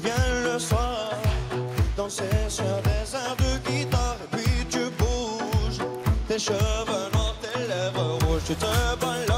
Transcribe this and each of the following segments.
Tu viens le soir danser sur des airs de guitare et puis tu bouges tes cheveux dans tes lèvres rouges, tu te balades.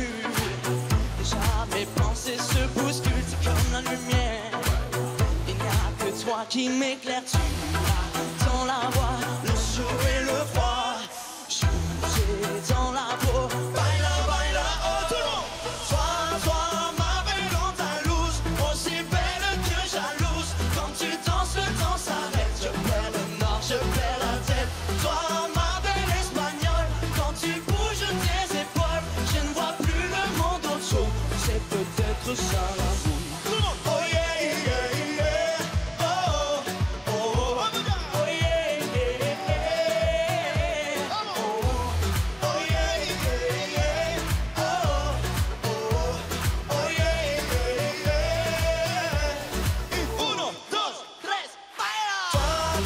pensées se bousculent comme la lumière. Il n'y a que toi qui m'éclaires,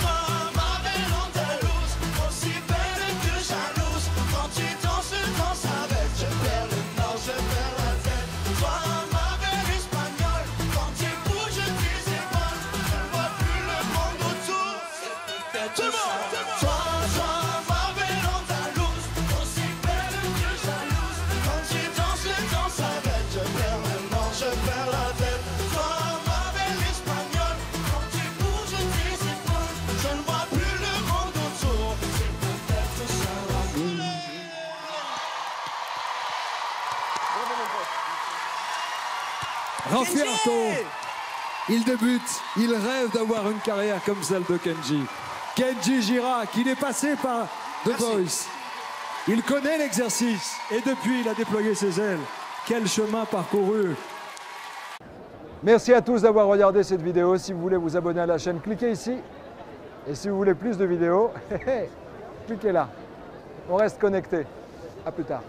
Toi, ma belle Andalouse, aussi belle que jalouse. Quand tu danses, je danse avec. Je perds le nord, je perds la tête. Toi, ma belle espagnole, quand tu bouges, je t'évoque. Je ne vois plus le monde autour. Faites-moi, fais-moi. Rafi il débute, il rêve d'avoir une carrière comme celle de Kenji. Kenji Girac, il est passé par The Merci. Voice. Il connaît l'exercice et depuis, il a déployé ses ailes. Quel chemin parcouru Merci à tous d'avoir regardé cette vidéo. Si vous voulez vous abonner à la chaîne, cliquez ici. Et si vous voulez plus de vidéos, cliquez là. On reste connecté. À plus tard.